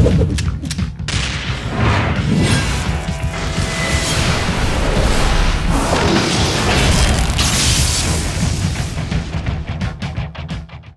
¡Gracias!